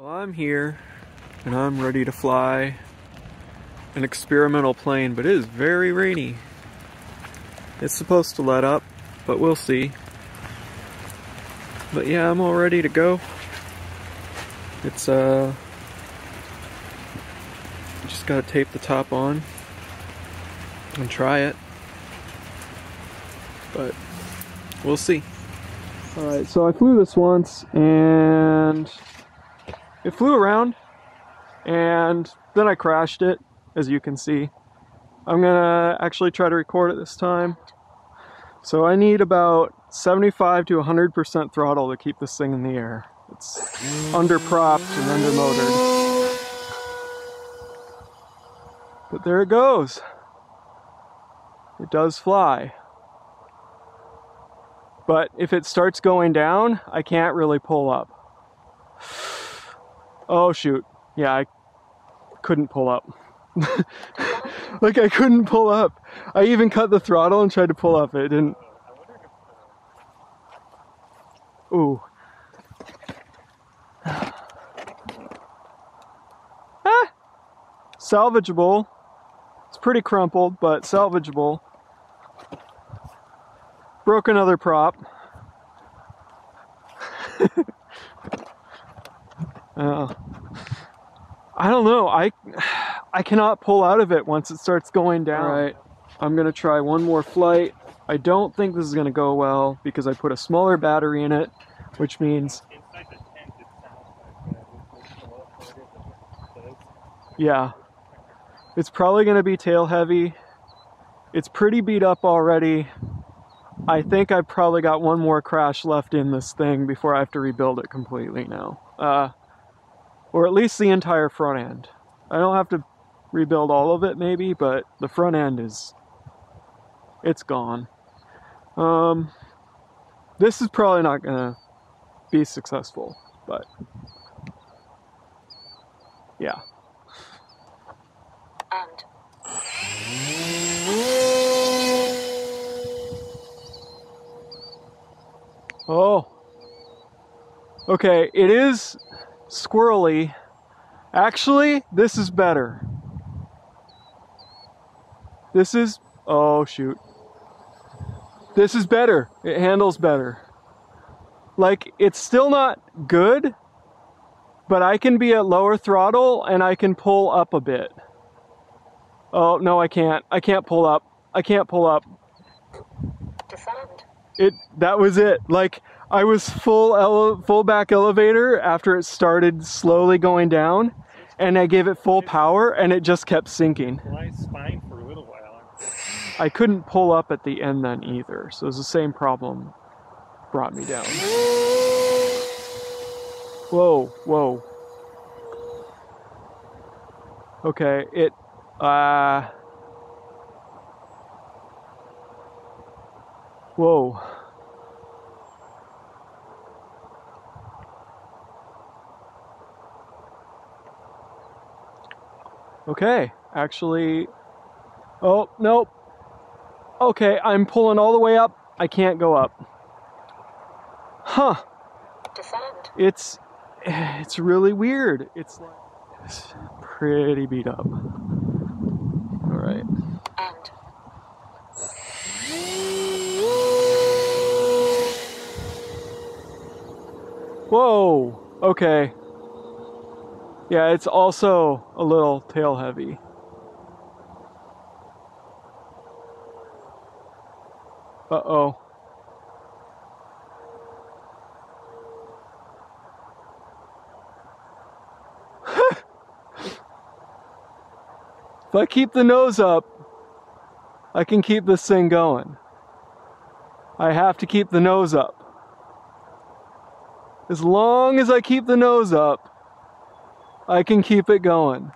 Well, I'm here and I'm ready to fly an experimental plane, but it is very rainy. It's supposed to let up, but we'll see. But yeah, I'm all ready to go. It's, uh, just gotta tape the top on and try it. But we'll see. Alright, so I flew this once and it flew around and then I crashed it, as you can see. I'm gonna actually try to record it this time. So I need about 75 to 100% throttle to keep this thing in the air. It's under propped and under motored. But there it goes. It does fly. But if it starts going down, I can't really pull up. Oh shoot. Yeah, I couldn't pull up. like I couldn't pull up. I even cut the throttle and tried to pull up. It didn't. Ooh. ah! Salvageable. It's pretty crumpled, but salvageable. Broke another prop. Uh, I don't know. I I cannot pull out of it once it starts going down. All right, I'm gonna try one more flight. I don't think this is gonna go well because I put a smaller battery in it, which means yeah, it's probably gonna be tail heavy. It's pretty beat up already. I think I've probably got one more crash left in this thing before I have to rebuild it completely now. Uh, or at least the entire front end. I don't have to rebuild all of it maybe, but the front end is, it's gone. Um, this is probably not gonna be successful, but yeah. And. Oh. Okay, it is squirrely. Actually, this is better. This is, oh shoot. This is better. It handles better. Like, it's still not good, but I can be at lower throttle and I can pull up a bit. Oh, no, I can't. I can't pull up. I can't pull up. Descend. It, that was it. Like, I was full full back elevator after it started slowly going down, and I gave it full power, and it just kept sinking. fine for a little while. I couldn't pull up at the end then either, so it was the same problem brought me down. Whoa, whoa. Okay, it, uh... Whoa. Okay, actually, oh, nope. Okay, I'm pulling all the way up. I can't go up. Huh. Descend. It's, it's really weird. It's like, it's pretty beat up. All right. And. Whoa, okay. Yeah, it's also a little tail heavy. Uh-oh. if I keep the nose up, I can keep this thing going. I have to keep the nose up. As long as I keep the nose up, I can keep it going.